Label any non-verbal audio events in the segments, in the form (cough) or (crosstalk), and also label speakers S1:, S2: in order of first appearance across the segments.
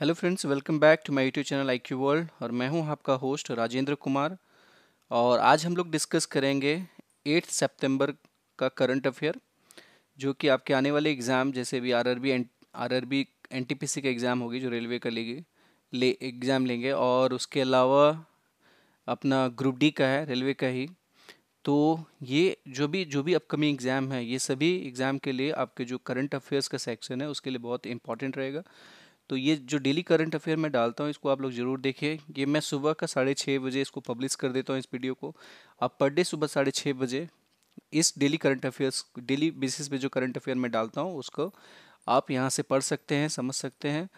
S1: Hello friends welcome back to my YouTube channel I Q world और मैं हूँ आपका होस्ट राजेंद्र कुमार और आज हम लोग डिस्कस करेंगे एट्थ सितंबर का करंट अफेयर जो कि आपके आने वाले एग्ज़ाम जैसे भी आरआरबी आरआरबी एनटीपीसी का एग्ज़ाम होगी, जो रेलवे का लेगी, ले एग्ज़ाम लेंगे और उसके अलावा अपना ग्रुप डी का है रेलवे का ही। तो ये जो भी जो भी अपकमिंग एग्ज़ाम है, ये सभी एग्ज़ाम के लिए आपके जो करंट अफेयर्स का सेक्शन है, उसके लिए बहुत इंपॉर्टेंट रहेगा। तो ये जो डेली करंट अफेयर मैं डालता हूँ, इसको आप लोग ज़रूर देखिए। ये मैं सुबह का साढ़े छः बजे इसको पब्लिश कर देता हूँ इस वीडियो को। आप पर डे सुबह साढ़े छः बजे इस daily current affairs daily basis पे जो करंट अफेयर मैं डालता हूँ, उसको आप यहाँ से पढ़ सकते हैं, समझ सकते हैं।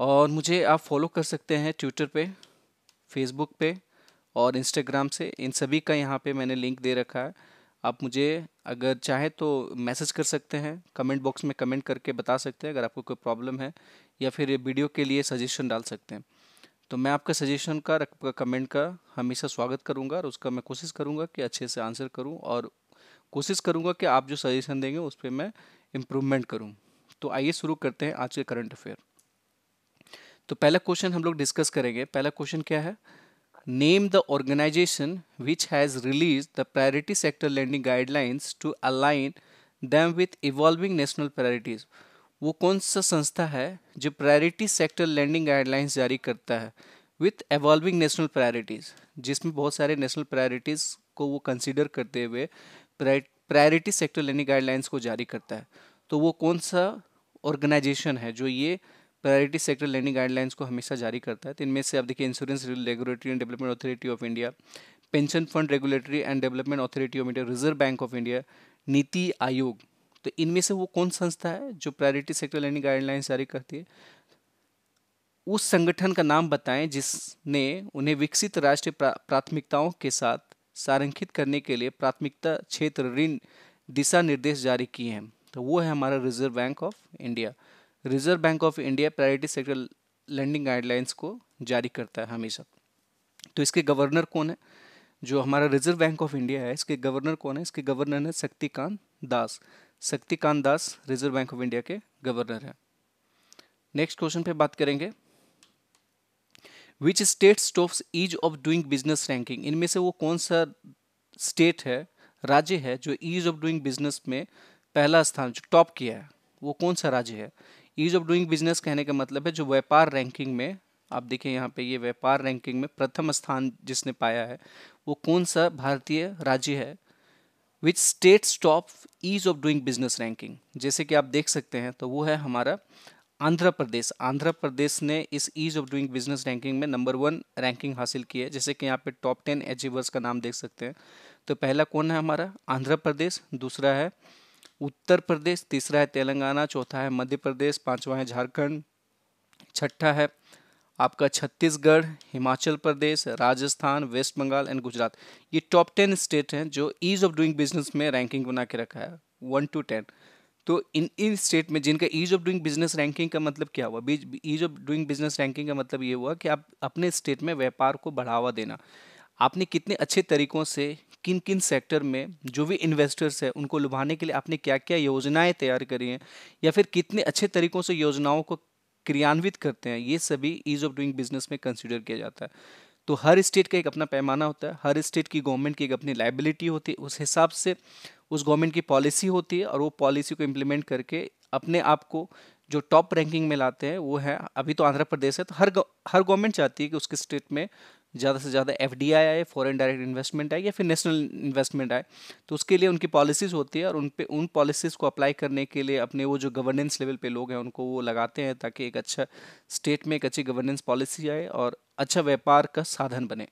S1: और मुझे आप फॉलो कर सकते हैं ट्विटर पे फेसबुक पे और इंस्टाग्राम से। इन सभी का यहाँ पे मैंने लिंक दे रखा है। आप मुझे अगर चाहे तो मैसेज कर सकते हैं, कमेंट बॉक्स में कमेंट करके बता सकते हैं, अगर आपको कोई प्रॉब्लम है, या फिर वीडियो के लिए सजेशन डाल सकते हैं। तो मैं आपका सजेशन का आपका कमेंट का हमेशा स्वागत करूँगा और उसका मैं कोशिश करूँगा कि अच्छे से आंसर करूँ और कोशिश करूँगा कि आप जो सजेशन देंगे उस पर मैं इम्प्रूवमेंट करूँ। तो आइए शुरू करते हैं आज के करंट अफेयर। तो पहला क्वेश्चन हम लोग डिस्कस करेंगे। पहला क्वेश्चन क्या है? Name the organisation which has release the priority sector lending guidelines to align them with evolving national priorities वो कौन सा संस्था है जो प्रायोरिटी सेक्टर लैंडिंग गाइडलाइंस जारी करता है? विथ एवॉल्विंग नेशनल प्रायोरिटीज़ जिसमें बहुत सारे नेशनल प्रायोरिटीज़ को वो कंसिडर करते हुए प्रायोरिटी सेक्टर लैंडिंग गाइडलाइंस को जारी करता है। तो वो कौन सा ऑर्गेनाइजेशन है जो ये प्रायोरिटी सेक्टर लैंडिंग गाइडलाइंस को हमेशा जारी करता है। तो इनमें से आप देखिए insurance regulatory and development authority of India pension fund regulatory and development authority of India reserve bank of India NITI Aayog. तो इनमें से वो कौन संस्था है जो प्रायोरिटी सेक्टर लैंडिंग गाइडलाइंस जारी करती है? उस संगठन का नाम बताएँ जिसने उन्हें विकसित राष्ट्रीय प्रा, प्राथमिकताओं के साथ सारंकित करने के लिए प्राथमिकता क्षेत्र ऋण दिशा निर्देश जारी किए हैं। तो वो है हमारा reserve bank of India. Reserve bank of India priority sector lending guidelines को जारी करता है हमेशा। तो इसके गवर्नर कौन है? जो हमारा रिज़र्व बैंक ऑफ़ इंडिया है, इसके गवर्नर कौन है? इसके गवर्नर है Shaktikanta Das. Shaktikanta Das reserve bank of India के गवर्नर हैं। नेक्स्ट क्वेश्चन पे बात करेंगे। Which state stops ease of doing business ranking इनमें से वो कौन सा स्टेट है, राज्य है, जो ईज ऑफ़ डूइंग बिज़नेस में पहला स्थान, जो टॉप किया है? वो कौन सा राज्य है? ईज ऑफ़ डूइंग बिज़नेस कहने का मतलब है जो व्यापार रैंकिंग में, आप देखिए यहाँ पे ये व्यापार रैंकिंग में प्रथम स्थान जिसने पाया है, वो कौन सा भारतीय राज्य है which state stop ease of doing business ranking जैसे कि आप देख सकते हैं तो वो है हमारा आंध्र प्रदेश। आंध्र प्रदेश ने इस ease of doing business ranking में नंबर वन रैंकिंग हासिल की है। जैसे कि यहाँ पे टॉप टेन अचीवर्स का नाम देख सकते हैं। तो पहला कौन है हमारा? आंध्र प्रदेश। दूसरा है उत्तर प्रदेश, तीसरा है तेलंगाना, चौथा है मध्य प्रदेश, पांचवा है झारखंड, छठा है आपका छत्तीसगढ़, हिमाचल प्रदेश, राजस्थान, वेस्ट बंगाल एंड गुजरात। ये टॉप टेन स्टेट हैं जो ईज ऑफ़ डूइंग बिज़नेस में रैंकिंग बना के रखा है वन टू टेन तो इन इन स्टेट में जिनका ease of doing business ranking का मतलब क्या हुआ? बीज ease of doing business ranking का मतलब ये हुआ कि आप अपने स्टेट में व्यापार को बढ़ावा देना। आपने कितने अच्छे तरीकों से किन किन सेक्टर में जो भी इन्वेस्टर्स हैं, उनको लुभाने के लिए आपने क्या क्या योजनाएँ तैयार करी हैं, या फिर कितने अच्छे तरीकों से योजनाओं को क्रियान्वित करते हैं, ये सभी ईज ऑफ़ डूइंग बिज़नेस में कंसिडर किया जाता है। तो हर स्टेट का एक अपना पैमाना होता है, हर स्टेट की गवर्नमेंट की एक अपनी लाइबिलिटी होती है, उस हिसाब से उस गवर्नमेंट की पॉलिसी होती है, और वो पॉलिसी को इम्प्लीमेंट करके अपने आप को जो टॉप रैंकिंग में लाते हैं, वो है, अभी तो आंध्र प्रदेश है तो हर हर गवर्नमेंट चाहती है कि उसके स्टेट में ज़्यादा से ज़्यादा एफ़ डी आई आए फॉरेन डायरेक्ट इन्वेस्टमेंट आए या फिर नेशनल इन्वेस्टमेंट आए तो उसके लिए उनकी पॉलिसीज़ होती है और उन पे, उन पॉलिसीज़ को अप्लाई करने के लिए अपने वो जो गवर्नेंस लेवल पे लोग हैं, उनको वो लगाते हैं ताकि एक अच्छा स्टेट में एक अच्छी गवर्नेंस पॉलिसी आए और अच्छा व्यापार का साधन बने।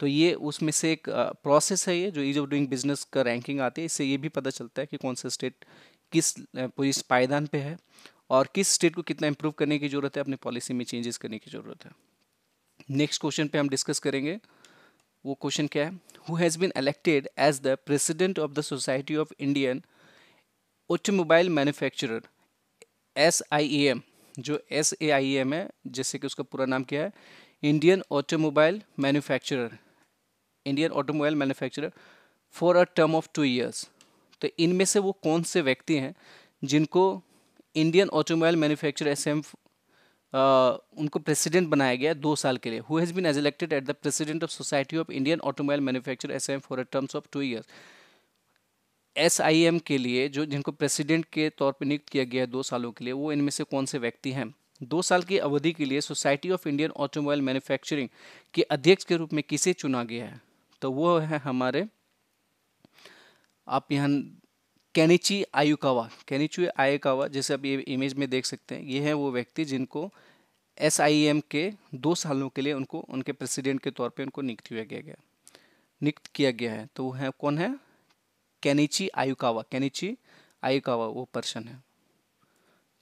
S1: तो ये उसमें से एक प्रोसेस है ये जो ईज ऑफ़ डूइंग बिज़नेस का रैंकिंग आती है। इससे ये भी पता चलता है कि कौन सा स्टेट किस पूरी पायदान पे है और किस स्टेट को कितना इम्प्रूव करने की ज़रूरत है, अपनी पॉलिसी में चेंजेस करने की ज़रूरत है। नेक्स्ट क्वेश्चन पे हम डिस्कस करेंगे, वो क्वेश्चन क्या है? Who has been elected as the president of the society of Indian automobile manufacturer S I A M जो एस ए आई एम है, जैसे कि उसका पूरा नाम क्या है? Indian automobile manufacturer Indian automobile manufacturer for a term of two years तो इनमें से वो कौन से व्यक्ति हैं जिनको Indian automobile manufacture S M उनको प्रेसिडेंट बनाया गया दो साल के लिए। Who has been as elected at the president of society of Indian automobile manufacture S M for a terms of two years S I M के लिए, जो जिनको प्रेसिडेंट के तौर पर नियुक्त किया गया है दो सालों के लिए, वो इनमें से कौन से व्यक्ति हैं? दो साल की अवधि के लिए society of Indian automobile manufacturing के अध्यक्ष के रूप में किसे चुना गया है? तो वो है हमारे, आप यहाँ कैनिची आयुकावा कैनिची आयुकावा जैसे आप ये इमेज में देख सकते हैं ये है वो व्यक्ति जिनको एस के दो सालों के लिए उनको उनके प्रेसिडेंट के तौर पे उनको नियुक्त किया गया गया। नियुक्त किया गया है तो वो है कौन है? कैनिची आयुकावा कैनिची आयुकावा वो पर्सन है।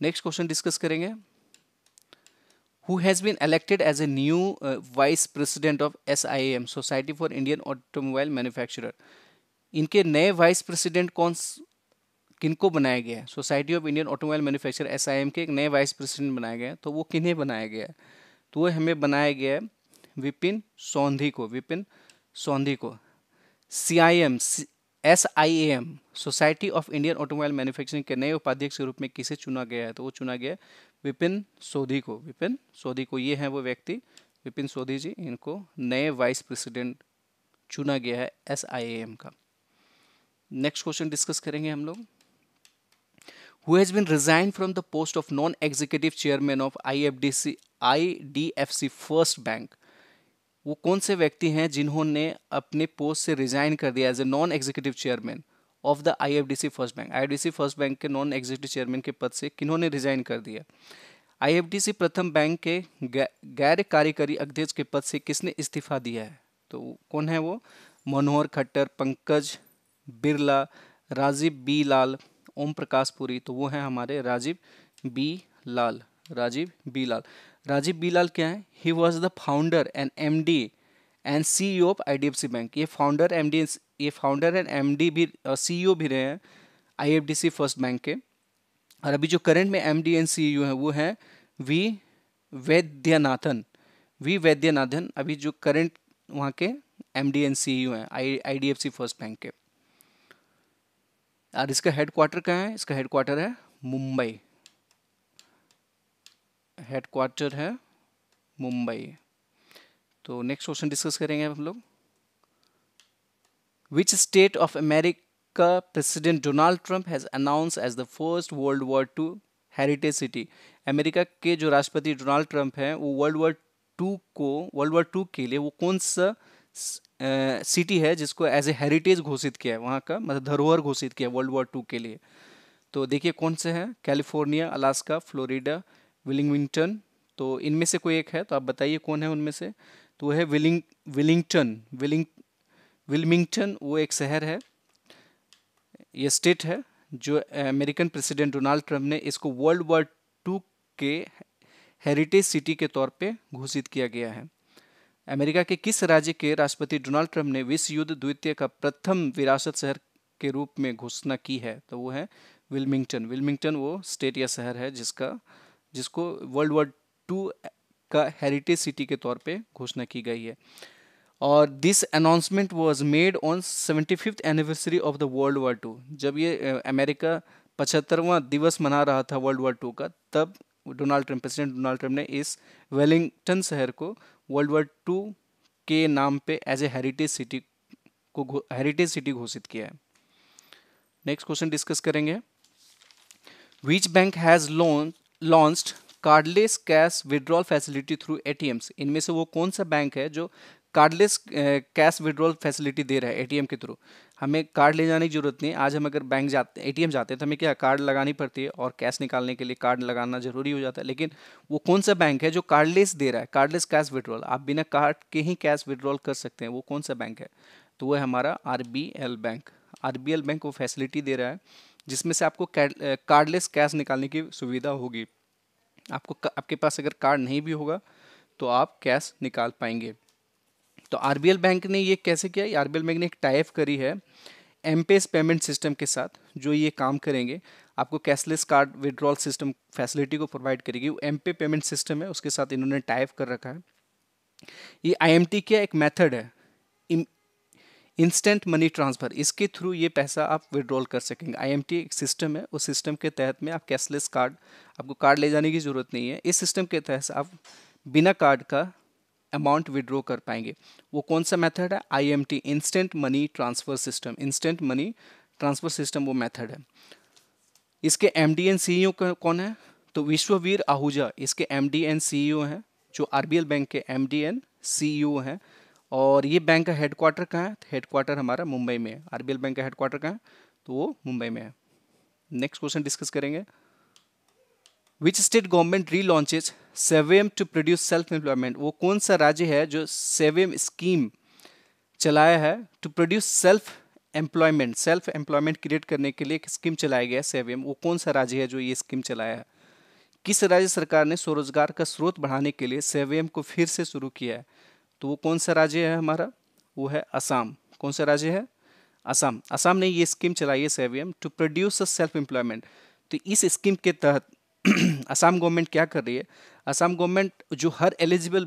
S1: नेक्स्ट क्वेश्चन डिस्कस करेंगे। Who has been elected as a new uh, vice president of SIAM Society for Indian Automobile Manufacturer? इनके नए वाइस प्रेसिडेंट कौन किनको बनाया गया है? Society of Indian automobile manufacture S के एक नए वाइस प्रेसिडेंट बनाया गया है तो वो किन्हें बनाया गया है? तो वो हमें बनाया गया है विपिन सौंधी को, विपिन सौंधी को। C I M S I M society of Indian automobile manufacturing के नए उपाध्यक्ष के रूप में किसे चुना गया है? तो वो चुना गया विपिन सोधी को। विपिन सोधी को ये हैं वो व्यक्ति। विपिन सोधी जी, इनको नए वाइस प्रेसिडेंट चुना गया है एस आई एम का। नेक्स्ट क्वेश्चन डिस्कस करेंगे हम लोग। Who has been resigned from the post of non-executive chairman of IFDC IDFC First Bank. वो कौन से व्यक्ति हैं जिन्होंने अपने पोस्ट से रिजाइन कर दिया as a non executive chairman of the IFDC first bank IFDC first bank के नॉन एग्जीक्यूटिव चेयरमैन के पद से किन्होंने रिजाइन कर दिया? आईएफडीसी प्रथम बैंक के गैर कार्यकारी अध्यक्ष के पद से किसने इस्तीफा दिया है? तो कौन है वो? मनोहर खट्टर, पंकज बिरला, राजीव बी लाल ओम प्रकाश पुरी तो वो हैं हमारे Rajiv B Lal, Rajiv B Lal. Rajiv B Lal क्या है? He was the founder and M D and C E of I D F C bank ये फाउंडर एम डी ये फाउंडर एंड एम डी भी C E O भी रहे हैं I F D C first bank के। और अभी जो करंट में M D and C E हैं, वो हैं वी वैद्यनाथन। वी वैद्यनाथन, अभी जो करंट वहाँ के M D and C E हैं I I D F C first bank के। और इसका हेडक्वार्टर कहाँ है? इसका हेडक्वार्टर है मुंबई। हेडक्वार्टर है मुंबई। तो नेक्स्ट क्वेश्चन डिस्कस करेंगे हम लोग। Which state of America president Donald Trump has announce as the first world war two heritage city America के जो राष्ट्रपति डोनाल्ड ट्रंप हैं, वो वर्ल्ड वॉर टू को वर्ल्ड वॉर टू के लिए वो कौन सा सिटी है जिसको एज ए हेरिटेज घोषित किया है, वहाँ का मतलब धरोहर घोषित किया है वर्ल्ड वॉर टू के लिए। तो देखिए कौन से हैं? कैलिफ़ोर्निया अलास्का फ्लोरिडा विलिंगविंगटन तो इनमें से कोई एक है तो आप बताइए कौन है उनमें से? तो वो है विलिंग विलिंगटन विलिंग विलमिंगटन वो एक शहर है। ये स्टेट है जो अमेरिकन प्रेसिडेंट डोनाल्ड ट्रंप ने इसको वर्ल्ड वॉर टू के हेरिटेज सिटी के तौर पे घोषित किया गया है। अमेरिका के किस राज्य के राष्ट्रपति डोनाल्ड ट्रंप ने विश्व युद्ध द्वितीय का प्रथम विरासत शहर के रूप में घोषणा की है? तो वो है विलमिंगटन। विलमिंगटन वो स्टेट या शहर है जिसका, जिसको वर्ल्ड वॉर टू का हेरिटेज सिटी के तौर पे घोषणा की गई है। और this announcement was made on seventy fifth anniversary of the world war two जब ये अमेरिका पचहत्तरवां दिवस मना रहा था वर्ल्ड वॉर टू का, तब Donald Trump, president Donald Trump ने इस वेलिंगटन शहर को वर्ल्ड वॉर टू के नाम पे एज ए हेरिटेज सिटी को हेरिटेज सिटी घोषित किया है। नेक्स्ट क्वेश्चन डिस्कस करेंगे। Which bank has launched cardless cash withdrawal facility through ATMs इनमें से वो कौन सा बैंक है जो कार्डलेस कैश विड्रॉल फैसिलिटी दे रहा है एटीएम के थ्रू। हमें कार्ड ले जाने की ज़रूरत नहीं। आज हम अगर बैंक जाते, एटीएम जाते हैं तो हमें क्या कार्ड लगानी पड़ती है और कैश निकालने के लिए कार्ड लगाना ज़रूरी हो जाता है। लेकिन वो कौन सा बैंक है जो कार्डलेस दे रहा है? Cardless cash withdrawal. आप बिना कार्ड के ही कैश विड्रॉल कर सकते हैं। वो कौन सा बैंक है? तो वो है हमारा आरबीएल बैंक। आरबीएल बैंक वो फैसिलिटी दे रहा है, जिसमें से आपको कार्डलेस कैश निकालने की सुविधा होगी। आपको आपके पास अगर कार्ड नहीं भी होगा तो आप कैश निकाल पाएँगे। तो आर बैंक ने ये कैसे किया? आर बी बैंक ने एक टाइप करी है एम पेमेंट सिस्टम के साथ, जो ये काम करेंगे। आपको cashless card withdrawal system facility को प्रोवाइड करेगी। वो एम पे पेमेंट सिस्टम है, उसके साथ इन्होंने टाइप कर रखा है। ये आईएमटी क्या एक मेथड है। इंस्टेंट मनी ट्रांसफ़र इसके थ्रू ये पैसा आप विड्रॉल कर सकेंगे। आईएमटी एक सिस्टम है, उस सिस्टम के तहत में आप कैशलेस कार्ड आपको कार्ड ले जाने की ज़रूरत नहीं है। इस सिस्टम के तहत आप बिना कार्ड का अमाउंट विड्रॉ कर पाएँगे। वो कौन सा मेथड है? IMT instant money transfer system instant money transfer system वो मेथड है। इसके एम डी एन सी कौन है? तो विश्ववीर आहूजा। इसके एम डी एन सी हैं, जो आरबीएल बैंक के एम डी एन सी हैं। और ये बैंक का हेडक्वार्टर कहाँ है? हेडक्वार्टर हमारा मुंबई में है। आरबीएल बैंक का हेडक्वार्टर कहाँ है? तो वो मुंबई में है। नेक्स्ट क्वेश्चन डिस्कस करेंगे। Which state government relaunches Sevem to produce self employment वो कौन सा राज्य है जो सेवेम स्कीम चलाया है to produce self employment self employment create करने के लिए एक स्कीम चलाया गया है सेवेम वो कौन सा राज्य है जो ये स्कीम चलाया है? किस राज्य सरकार ने स्वरोजगार का स्रोत बढ़ाने के लिए सेवेम को फिर से शुरू किया है? तो वो कौन सा राज्य है हमारा? वो है असम कौन सा राज्य है? असम असम ने ये स्कीम चलाई है सेवियम टू प्रोड्यूस सेल्फ एम्प्लॉयमेंट तो इस स्कीम के तहत (clears throat) असम गवर्नमेंट क्या कर रही है? असम गवर्नमेंट जो हर एलिजिबल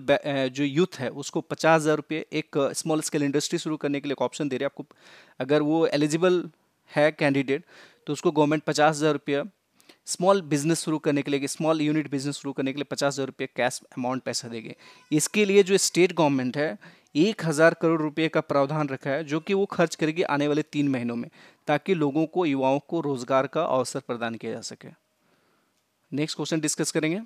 S1: जो यूथ है, उसको पचास हज़ार रुपये एक स्मॉल स्केल इंडस्ट्री शुरू करने के लिए एक ऑप्शन दे रही है। आपको, अगर वो एलिजिबल है कैंडिडेट तो उसको गवर्नमेंट पचास हज़ार रुपया स्मॉल बिज़नेस शुरू करने के लिए स्मॉल यूनिट बिज़नेस शुरू करने के लिए पचास हज़ार रुपये कैश अमाउंट पैसा देंगे। इसके लिए जो स्टेट गवर्नमेंट है, एक हज़ार करोड़ रुपये का प्रावधान रखा है, जो कि वो खर्च करेगी आने वाले तीन महीनों में, ताकि लोगों को, युवाओं को रोज़गार का अवसर प्रदान किया जा सके। नेक्स्ट क्वेश्चन डिस्कस करेंगे।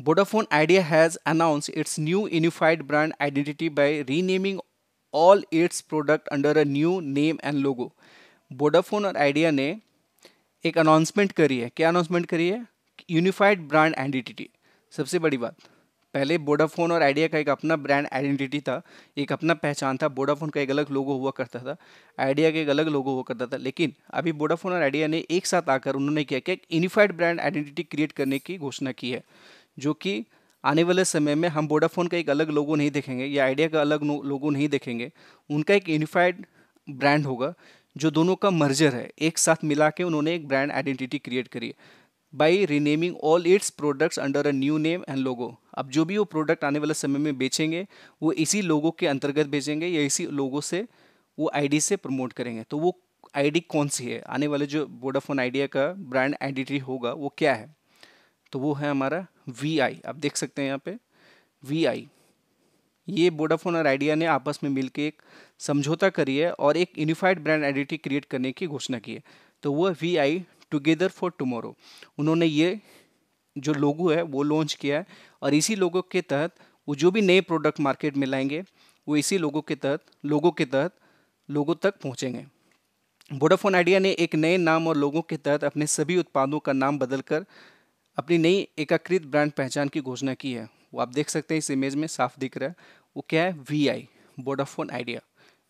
S1: Vodafone idea has announce its new unified brand identity by renaming all its product under a new name and logo Vodafone और आइडिया ने एक अनाउंसमेंट करी है। क्या अनाउंसमेंट करी है? यूनिफाइड ब्रांड आइडेंटिटी सबसे बड़ी बात। पहले वोडाफोन और आइडिया का एक अपना ब्रांड आइडेंटिटी था, एक अपना पहचान था। वोडाफोन का एक अलग लोगो हुआ करता था आइडिया का एक अलग लोगो हुआ करता था। लेकिन अभी वोडाफोन और आइडिया ने एक साथ आकर उन्होंने क्या किया, एक यूनिफाइड ब्रांड आइडेंटिटी क्रिएट करने की घोषणा की है, जो कि आने वाले समय में हम वोडाफोन का एक अलग लोगो नहीं देखेंगे या आइडिया का अलग लोगो नहीं देखेंगे। उनका एक यूनिफाइड ब्रांड होगा, जो दोनों का मर्जर है। एक साथ मिला के उन्होंने एक ब्रांड आइडेंटिटी क्रिएट करी है। By renaming all its products under a new name and logo अब जो भी वो प्रोडक्ट आने वाले समय में बेचेंगे, वो इसी लोगो के अंतर्गत बेचेंगे या इसी लोगो से वो आईडी से प्रमोट करेंगे। तो वो आईडी कौन सी है? आने वाले जो वोडाफोन आइडिया का ब्रांड आइडेंटिटी होगा, वो क्या है? तो वो है हमारा वी आई आप देख सकते हैं यहाँ पे वी आई ये वोडाफोन और आइडिया ने आपस में मिलकर एक समझौता करी है और एक यूनिफाइड ब्रांड आइडेंटिटी क्रिएट करने की घोषणा की है। तो वो V I together for tomorrow. उन्होंने ये जो लोगो है, वो लॉन्च किया है और इसी लोगों के तहत वो जो भी नए प्रोडक्ट मार्केट में लाएँगे, वो इसी लोगों के तहत, लोगों के तहत, लोगों तक पहुँचेंगे। वोडाफोन आइडिया ने एक नए नाम और लोगों के तहत अपने सभी उत्पादों का नाम बदलकर अपनी नई एकाकृत ब्रांड पहचान की घोषणा की है। वो आप देख सकते हैं, इस इमेज में साफ़ दिख रहा है। वो क्या है? वी आई वोडाफोन आइडिया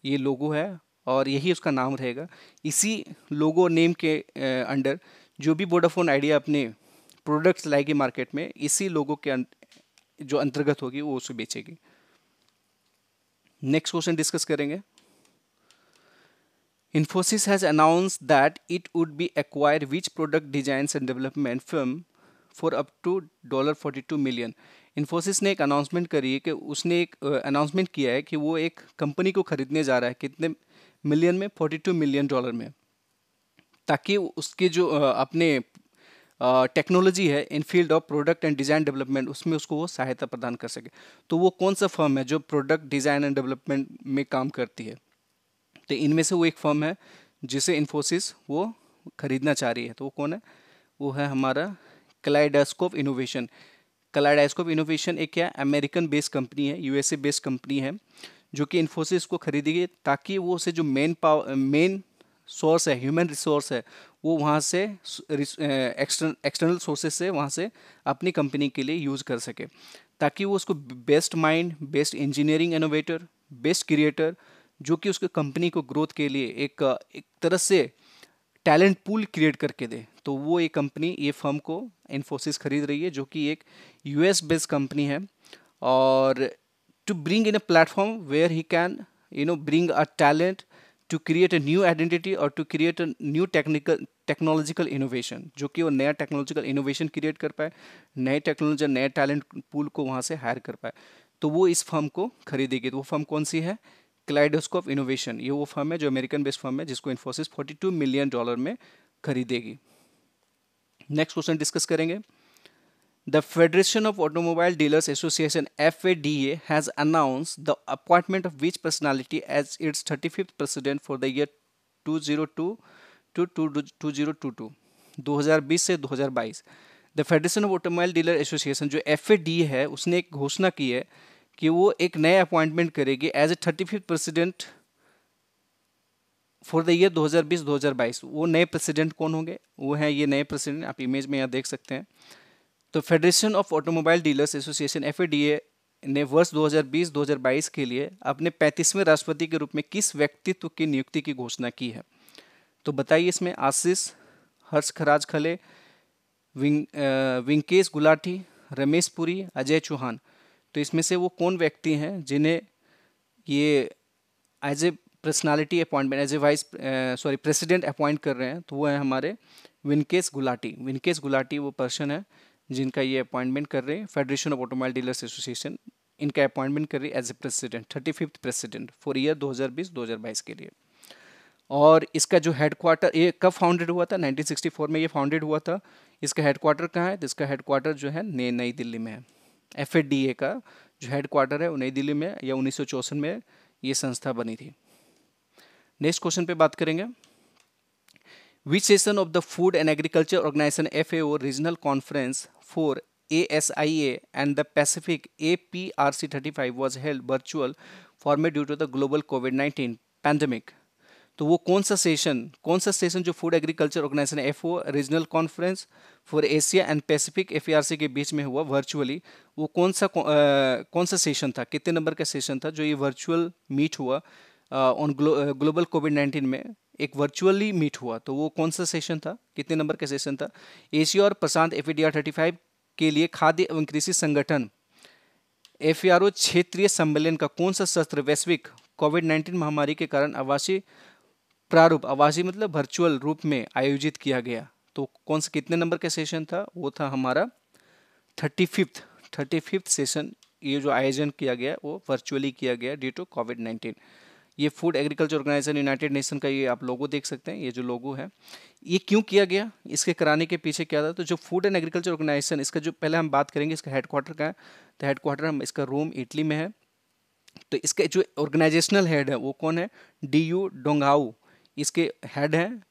S1: ये लोगो है और यही उसका नाम रहेगा। इसी लोगो नेम के अंडर जो भी वोडाफोन आइडिया अपने प्रोडक्ट्स लाएगी मार्केट में इसी लोगों के अं, जो अंतर्गत होगी वो उसे बेचेगी। नेक्स्ट क्वेश्चन डिस्कस करेंगे। Infosys has announced that it would be acquire which product designs and development firm for up to $42 million. Infosys ने एक अनाउंसमेंट करी है कि उसने एक अनाउंसमेंट किया है कि वो एक कंपनी को खरीदने जा रहा है कितने मिलियन में 42 मिलियन डॉलर में। ताकि उसके जो अपने टेक्नोलॉजी है in field of product and design development उसमें उसको वो सहायता प्रदान कर सके। तो वो कौन सा फर्म है जो प्रोडक्ट डिज़ाइन एंड डेवलपमेंट में काम करती है? तो इनमें से वो एक फर्म है, जिसे इन्फोसिस वो खरीदना चाह रही है। तो वो कौन है? वो है हमारा क्लाइडास्कोप इनोवेशन क्लाइडास्कोप इनोवेशन एक क्या अमेरिकन बेस्ड कंपनी है यूएसए बेस्ड कंपनी है। जो कि इन्फोसिस को खरीदेगी ताकि वो उसे जो मेन पावर मेन सोर्स है ह्यूमन रिसोर्स है, वो वहाँ से एक्सटर्नल एक्सटर्नल सोर्सेज से वहाँ से अपनी कंपनी के लिए यूज़ कर सके। ताकि वो उसको best mind best engineering innovator best creator जो कि उसके कंपनी को ग्रोथ के लिए एक एक तरह से टैलेंट पूल क्रिएट करके दे। तो वो ये कंपनी ये फर्म को इन्फोसिस खरीद रही है, जो कि एक यूएस बेस्ड कंपनी है और to bring in a platform where he can you know bring a talent to create a new identity और to create a new technical technological innovation जो कि वो नया टेक्नोलॉजिकल इनोवेशन क्रिएट कर पाए, नए टेक्नोलॉजी नए टैलेंट पूल को वहाँ से हायर कर पाए। तो वो इस फर्म को खरीदेगी। तो वो फर्म कौन सी है? क्लाइडोस्कोप इनोवेशन ये वो फर्म है जो अमेरिकन बेस्ड फर्म है, जिसको इन्फोसिस 42 मिलियन डॉलर में खरीदेगी। नेक्स्ट क्वेश्चन डिस्कस करेंगे। The appointment of which personality as its thirty fifth president for the year two zero two two two two zero two two दो हज़ार बीस से दो हज़ार बाईस the federation of automobile dealer association जो D है, उसने एक घोषणा की है कि वो एक नए अपॉइंटमेंट करेगी as a thirty fifth president for the year 2020-2022 वो नए प्रेसिडेंट कौन होंगे? वो हैं ये नए प्रेसिडेंट आप इमेज में यहाँ देख सकते हैं। तो federation of automobile dealers association FADA ने वर्ष 2020-2022 के लिए अपने पैंतीसवें राष्ट्रपति के रूप में किस व्यक्तित्व की नियुक्ति की घोषणा की है? तो बताइए इसमें आशीष, हर्ष खराज खले विंग विंकेश गुलाटी रमेश पुरी, अजय चौहान। तो इसमें से वो कौन व्यक्ति हैं जिन्हें ये as a personality appointment as a vice sorry president appoint कर रहे हैं? तो वो है हमारे विनकेश गुलाटी विनकेश गुलाटी वो पर्सन है जिनका ये अपॉइंटमेंट कर रहे हैं federation of automobile dealers association इनका अपॉइंटमेंट कर रही है as a president thirty fifth president for year 2020-2022 के लिए। और इसका जो हेडक्वार्टर ये कब फाउंडेड हुआ था? 1964 में ये फाउंडेड हुआ था। इसका हेडक्वार्टर कहाँ है? तो इसका हेडक्वार्टर जो है नई नई दिल्ली में है। एफ़ का जो हेडक्वार्टर है, वो नई दिल्ली में या उन्नीस में ये संस्था बनी थी। नेक्स्ट क्वेश्चन पे बात करेंगे which session of the food and agriculture organization F A regional conference for A S I A and the pacific A P R C thirty five was held virtual format due to the global covid nineteen pandemic तो वो कौन सा session कौन सा session जो food agriculture organization F O regional conference for Asia and pacific F के बीच में हुआ वर्चुअली वो कौन सा कौन सा सेशन था? कितने नंबर का सेशन था जो ये वर्चुअल मीट हुआ ऑन ग्लोबल कोविड नाइन्टीन में? एक वर्चुअली मीट हुआ। तो वो कौन सा सेशन था? कितने नंबर का सेशन था? एशिया और प्रशांत एफ़ थर्टी के लिए खाद्य एवं कृषि संगठन एफ़ क्षेत्रीय सम्मेलन का कौन सा सत्र वैश्विक कोविड नाइन्टीन महामारी के कारण आवासीय प्रारूप, आवासीय मतलब वर्चुअल रूप में आयोजित किया गया। तो कौन सा, कितने नंबर का सेशन था? वो था हमारा thirty fifth thirty fifth session ये जो आयोजन किया गया, वो वर्चुअली किया गया ड्यू टू कोविड नाइन्टीन ये food agriculture organization United nation का ये आप लोगो देख सकते हैं, ये जो लोगो है। ये क्यों किया गया? इसके कराने के पीछे क्या था? तो जो फ़ूड एंड एग्रीकल्चर ऑर्गेनाइजेशन इसका जो पहले हम बात करेंगे, इसका हेडक्वार्टर का है? तो हेडक्वार्टर हम इसका रोम, इटली में है। तो इसका जो ऑर्गेनाइजेशनल हेड है, वो कौन है? D U Dongyu. इसके हेड हैं।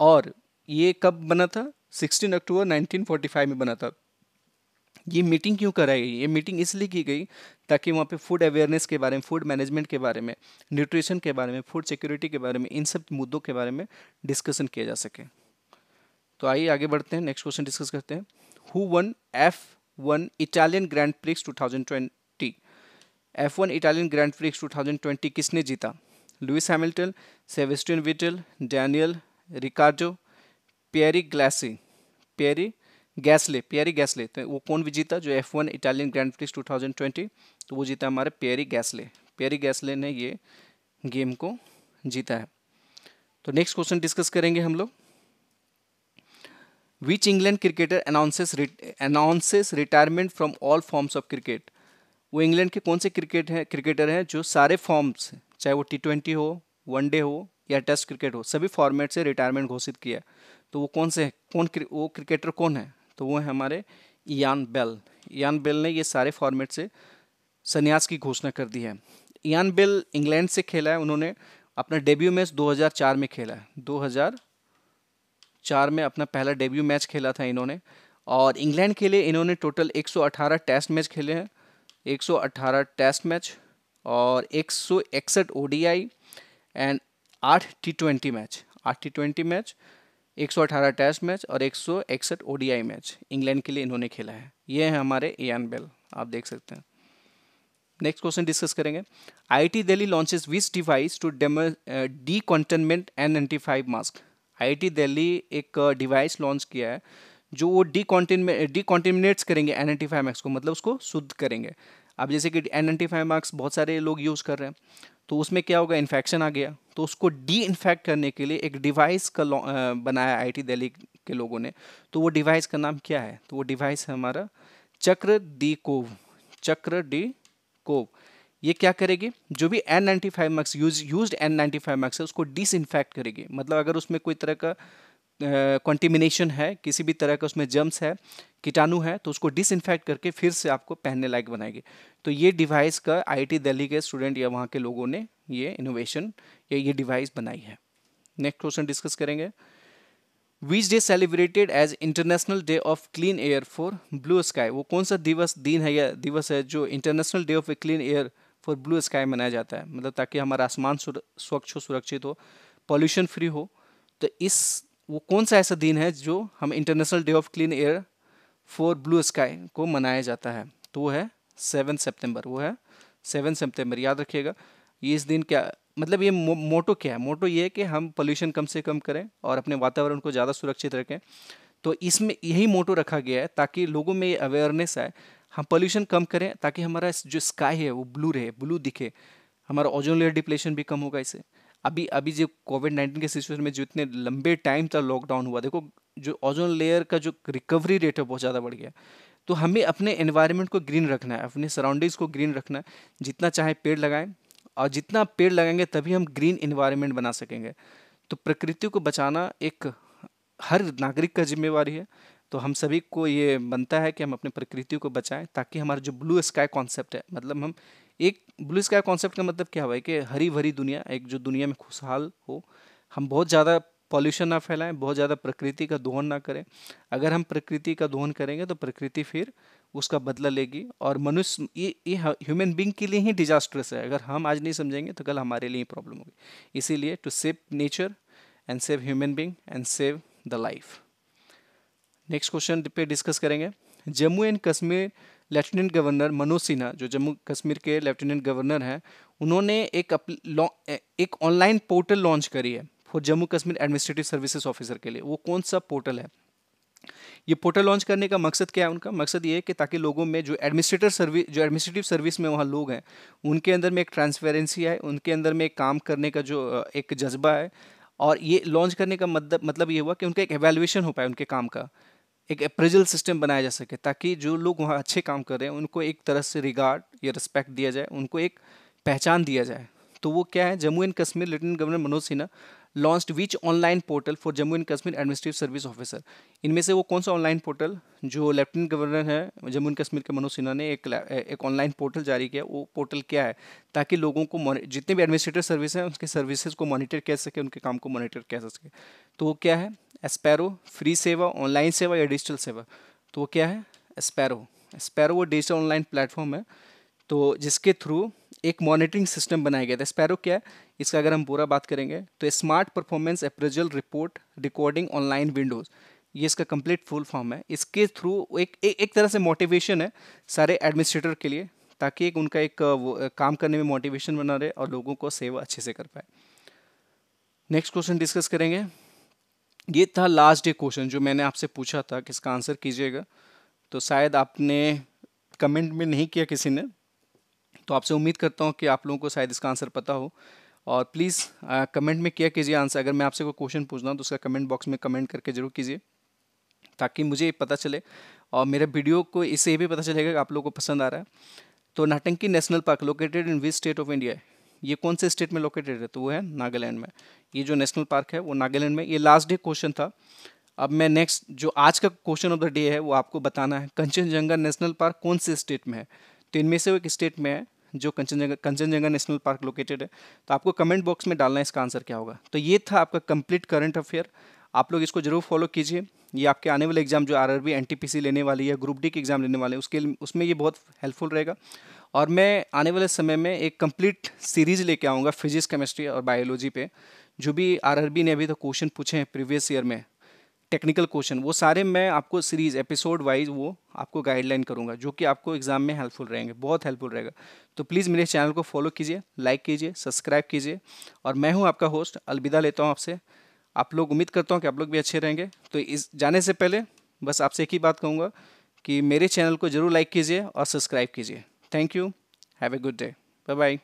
S1: और ये कब बना था? 16 अक्टूबर 1945 में बना था। ये मीटिंग क्यों कराई गई? ये मीटिंग इसलिए की गई ताकि वहाँ पे फ़ूड अवेयरनेस के बारे में फ़ूड मैनेजमेंट के बारे में न्यूट्रिशन के बारे में फ़ूड सिक्योरिटी के बारे में, इन सब मुद्दों के बारे में डिस्कशन किया जा सके। तो आइए आगे बढ़ते हैं नेक्स्ट क्वेश्चन डिस्कस करते हैं। Who won F one Italian grand prix 2020 F one Italian grand prix 2020 किसने जीता? Lewis Hamilton Sebastian Vettel Daniel Ricciardo Pierre glassy Pierre Gasly Pierre Gasly तो वो कौन भी जीता जो F one Italian grand prix 2020 तो वो जीता हमारे पियरी गैसले पियरी गैसले ने ये गेम को जीता है। तो नेक्स्ट क्वेश्चन डिस्कस करेंगे हम लोग। Which England cricketer announces announces retirement from all forms of cricket वो इंग्लैंड के कौन से क्रिकेट हैं क्रिकेटर हैं जो सारे फॉर्म्स चाहे वो टी ट्वेंटी हो वनडे हो, या टेस्ट क्रिकेट हो, सभी फॉर्मेट से रिटायरमेंट घोषित किया तो वो कौन से कौन वो क्रिकेटर कौन है? तो वो है हमारे यान बेल। यान बेल ने ये सारे फॉर्मेट से संन्यास की घोषणा कर दी है। यान बेल इंग्लैंड से खेला है, उन्होंने अपना डेब्यू मैच 2004 में खेला है। 2004 में अपना पहला डेब्यू मैच खेला था इन्होंने और इंग्लैंड के लिए इन्होंने टोटल 118 टेस्ट मैच खेले हैं। 118 टेस्ट मैच और एक सौ इकसठ ओ एंड आठ टी ट्वेंटी मैच। आठ टी ट्वेंटी मैच एक सौ अठारह टेस्ट मैच और एक सौ इकसठ ओ मैच इंग्लैंड के लिए इन्होंने खेला है। ये है हमारे एन बेल आप देख सकते हैं। नेक्स्ट क्वेश्चन डिस्कस करेंगे। I T Delhi launches which device to D containment N ninety five mask I Delhi एक डिवाइस uh, लॉन्च किया है जो वो डी कॉन्टेनमेंट डी कॉन्टेमिनेट्स करेंगे एन नाइन्टी फाइव मास्क को मतलब उसको शुद्ध करेंगे। अब जैसे कि एन मार्क्स बहुत सारे लोग यूज़ कर रहे हैं तो उसमें क्या होगा? इन्फेक्शन आ गया। तो उसको डी इन्फेक्ट करने के लिए एक डिवाइस का बनाया आईटी दिल्ली के लोगों ने। तो वो डिवाइस का नाम क्या है? तो वो डिवाइस है हमारा चक्र डी कोव। चक्र डी कोव। ये क्या करेगी? जो भी N ninety five marks use use N ninety five marks है, उसको डिसइनफेक्ट करेगी। मतलब अगर उसमें कोई तरह का कॉन्टिमिनेशन uh, है किसी भी तरह का उसमें जम्स है कीटाणु है तो उसको डिसइनफेक्ट करके फिर से आपको पहनने लायक बनाएगी। तो ये डिवाइस का आईआईटी दिल्ली के स्टूडेंट या वहाँ के लोगों ने ये इनोवेशन या ये डिवाइस बनाई है। नेक्स्ट क्वेश्चन डिस्कस करेंगे। Which day celebrated as international day of clean air for blue sky वो कौन सा दिवस दिन है या दिवस है जो international day of a clean air for blue sky मनाया जाता है? मतलब ताकि हमारा आसमान स्वच्छ हो सुरक्षित हो पॉल्यूशन फ्री हो तो इस वो कौन सा ऐसा दिन है जो हम international day of clean air for blue sky को मनाया जाता है? तो वो है सेवन सितंबर वो है सेवन सितंबर याद रखिएगा। ये इस दिन क्या मतलब ये मो, मोटो क्या है? मोटो ये है कि हम पोल्यूशन कम से कम करें और अपने वातावरण को ज़्यादा सुरक्षित रखें। तो इसमें यही मोटो रखा गया है ताकि लोगों में ये अवेयरनेस आए। हम पोल्यूशन कम करें ताकि हमारा जो स्काई है वो ब्लू रहे ब्लू दिखे। हमारा ओजोन लेयर डिप्लेशन भी कम होगा इससे। अभी अभी जो कोविड नाइन्टीन के सिचुएशन में जो इतने लंबे टाइम तक लॉकडाउन हुआ, देखो, जो ओजोन लेयर का जो रिकवरी रेट है बहुत ज़्यादा बढ़ गया। तो हमें अपने एनवायरनमेंट को ग्रीन रखना है, अपने सराउंडिंग्स को ग्रीन रखना है, जितना चाहे पेड़ लगाएँ, और जितना पेड़ लगाएँगे तभी हम ग्रीन इन्वायरमेंट बना सकेंगे। तो प्रकृति को बचाना एक, हर नागरिक का जिम्मेवारी है। तो हम सभी को ये बनता है कि हम अपने प्रकृति को बचाएँ, ताकि हमारा जो ब्लू स्काई कॉन्सेप्ट है मतलब हम एक ब्लू स्काई कॉन्सेप्ट का मतलब क्या हुआ है कि हरी भरी दुनिया, एक जो दुनिया में खुशहाल हो, हम बहुत ज़्यादा पॉल्यूशन ना फैलाएँ, बहुत ज़्यादा प्रकृति का दोहन ना करें। अगर हम प्रकृति का दोहन करेंगे तो प्रकृति फिर उसका बदला लेगी और मनुष्य, ये ये ह्यूमन बींग के लिए ही डिजास्टरस है। अगर हम आज नहीं समझेंगे तो कल हमारे लिए ही प्रॉब्लम होगी। इसीलिए to save nature and save human being and save the life next question पे डिस्कस करेंगे। Jammu and Kashmir lieutenant governor Manoj Sinha, जो जम्मू कश्मीर के लेफ्टिनेंट गवर्नर हैं, उन्होंने एक एक ऑनलाइन पोर्टल लॉन्च करी है for Jammu Kashmir administrative services officer के लिए। वो कौन सा पोर्टल है? ये पोर्टल लॉन्च करने का मकसद क्या है उनका? मकसद ये है कि ताकि लोगों में जो एडमिनिस्ट्रेटर सर्विस जो एडमिनिस्ट्रेटिव सर्विस में वहाँ लोग हैं, उनके अंदर में एक ट्रांसपेरेंसी है उनके अंदर में एक काम करने का जो एक जज्बा है और ये लॉन्च करने का मतलब मतलब ये हुआ कि उनका एक एवेल्युएशन हो पाए उनके काम का। एक अप्रेजल सिस्टम बनाया जा सके, ताकि जो लोग वहाँ अच्छे काम कर रहे हैं, उनको एक तरह से रिगार्ड या रिस्पेक्ट दिया जाए, उनको एक पहचान दिया जाए। तो वो क्या है, Jammu and Kashmir lieutenant governor Manoj Sinha launched which online portal for Jammu and Kashmir administrative service officer इनमें से वो कौन सा ऑनलाइन पोर्टल जो लेफ्टिनेंट गवर्नर है, जम्मू एंड कश्मीर के मनोज सिन्हा ने एक एक ऑनलाइन पोर्टल जारी किया। वो पोर्टल क्या है? ताकि लोगों को जितने भी एडमिनिस्ट्रेटिव सर्विस हैं उनके सर्विसेज़ को मॉनिटर कर सके, उनके काम को मॉनिटर कर सके। तो वो क्या है? एस्पैरो फ्री सेवा ऑनलाइन सेवा या डिजिटल सेवा तो वो क्या है? एस्पैरो एस्पैरो वो डिजिटल ऑनलाइन प्लेटफॉर्म है। तो जिसके थ्रू एक मॉनिटरिंग सिस्टम बनाया गया था। स्पैरो क्या है? इसका अगर हम पूरा बात करेंगे तो smart performance appraisal report recording online windows ये इसका कंप्लीट फुल फॉर्म है। इसके थ्रू एक, एक एक तरह से मोटिवेशन है सारे एडमिनिस्ट्रेटर के लिए ताकि एक उनका एक काम करने में मोटिवेशन बना रहे और लोगों को सेवा अच्छे से कर पाए। नेक्स्ट क्वेश्चन डिस्कस करेंगे। ये था लास्ट डे क्वेश्चन जो मैंने आपसे पूछा था कि इसका आंसर कीजिएगा? तो शायद आपने कमेंट में नहीं किया किसी ने तो आपसे उम्मीद करता हूँ कि आप लोगों को शायद इसका आंसर पता हो। और प्लीज़ कमेंट में किया कीजिए आंसर अगर मैं आपसे कोई क्वेश्चन पूछना हूँ तो उसका कमेंट बॉक्स में कमेंट करके ज़रूर कीजिए, ताकि मुझे पता चले और मेरे वीडियो को, इससे ये भी पता चलेगा कि आप लोगों को पसंद आ रहा है। तो नाटंकी national park located in which state of India ये कौन से स्टेट में लोकेटेड है? तो वो है नागालैंड में। ये जो नेशनल पार्क है, वो नागालैंड में। ये लास्ट डे क्वेश्चन था। अब मैं नेक्स्ट जो आज का क्वेश्चन ऑफ़ द डे है, वो आपको बताना है। कंचनजंगा नेशनल पार्क कौन से स्टेट में है? तो इनमें से वो एक स्टेट में है, जो Kanchenjunga Kanchenjunga national park located है। तो आपको कमेंट बॉक्स में डालना है, इसका आंसर क्या होगा। तो ये था आपका कंप्लीट करंट अफेयर आप लोग इसको ज़रूर फॉलो कीजिए। ये आपके आने वाले एग्ज़ाम जो आर आर बी लेने वाली है ग्रुप डी के एग्ज़ाम लेने वाले हैं, उसके उसमें ये बहुत हेल्पफुल रहेगा। और मैं आने वाले समय में एक कंप्लीट सीरीज़ लेके आऊँगा फिजिक्स केमिस्ट्री और बायोलॉजी पे। जो भी आरआरबी ने अभी तक तो क्वेश्चन पूछे हैं प्रीवियस ईयर में टेक्निकल क्वेश्चन वो सारे मैं आपको सीरीज़ एपिसोड वाइज वो आपको गाइडलाइन करूँगा, जो कि आपको एग्ज़ाम में हेल्पफुल रहेंगे, बहुत हेल्पफुल रहेगा। तो प्लीज़ मेरे चैनल को फॉलो कीजिए लाइक कीजिए सब्सक्राइब कीजिए और मैं हूँ आपका होस्ट अलविदा लेता हूँ आपसे। आप लोग उम्मीद करता हूँ कि आप लोग भी अच्छे रहेंगे। तो इस, जाने से पहले बस आपसे एक ही बात कहूँगा कि मेरे चैनल को ज़रूर लाइक कीजिए और सब्सक्राइब कीजिए। Thank you have a good day bye bye